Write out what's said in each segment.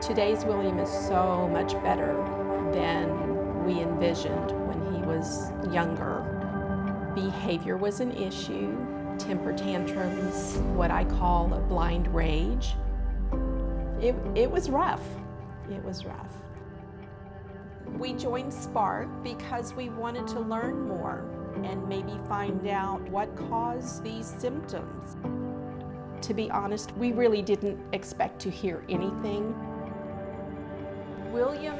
Today's William is so much better than we envisioned when he was younger. Behavior was an issue, temper tantrums, what I call a blind rage. It, it was rough. It was rough. We joined Spark because we wanted to learn more and maybe find out what caused these symptoms. To be honest, we really didn't expect to hear anything. William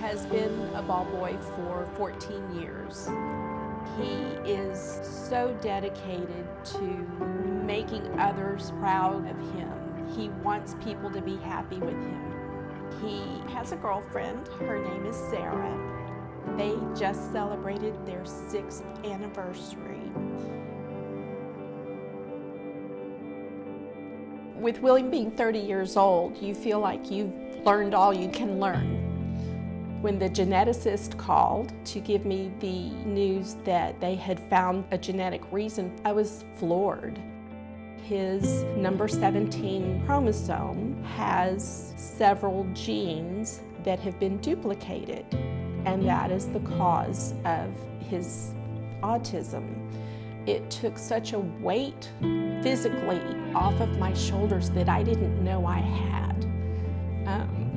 has been a ball boy for 14 years. He is so dedicated to making others proud of him. He wants people to be happy with him. He has a girlfriend, her name is Sarah. They just celebrated their sixth anniversary. With William being 30 years old, you feel like you've learned all you can learn. When the geneticist called to give me the news that they had found a genetic reason, I was floored. His number 17 chromosome has several genes that have been duplicated, and that is the cause of his autism. It took such a weight physically off of my shoulders that I didn't know I had. Um,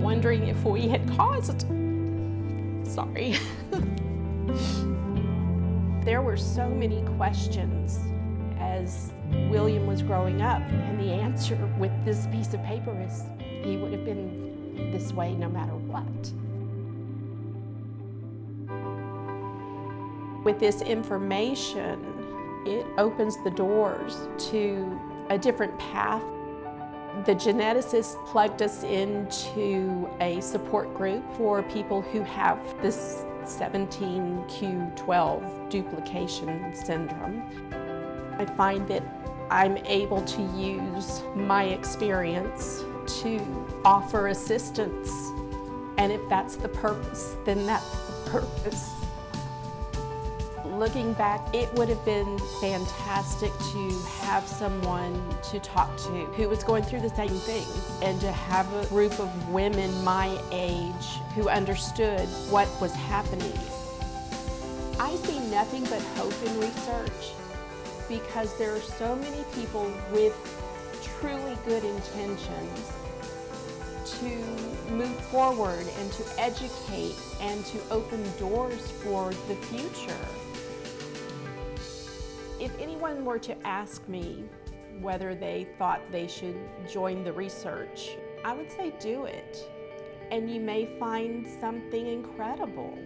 wondering if we had caused. Sorry. there were so many questions as William was growing up, and the answer with this piece of paper is he would have been this way no matter what. With this information, it opens the doors to a different path. The geneticist plugged us into a support group for people who have this 17q12 duplication syndrome. I find that I'm able to use my experience to offer assistance. And if that's the purpose, then that's the purpose. Looking back, it would have been fantastic to have someone to talk to who was going through the same thing and to have a group of women my age who understood what was happening. I see nothing but hope in research because there are so many people with truly good intentions to move forward and to educate and to open doors for the future. If anyone were to ask me whether they thought they should join the research, I would say do it. And you may find something incredible.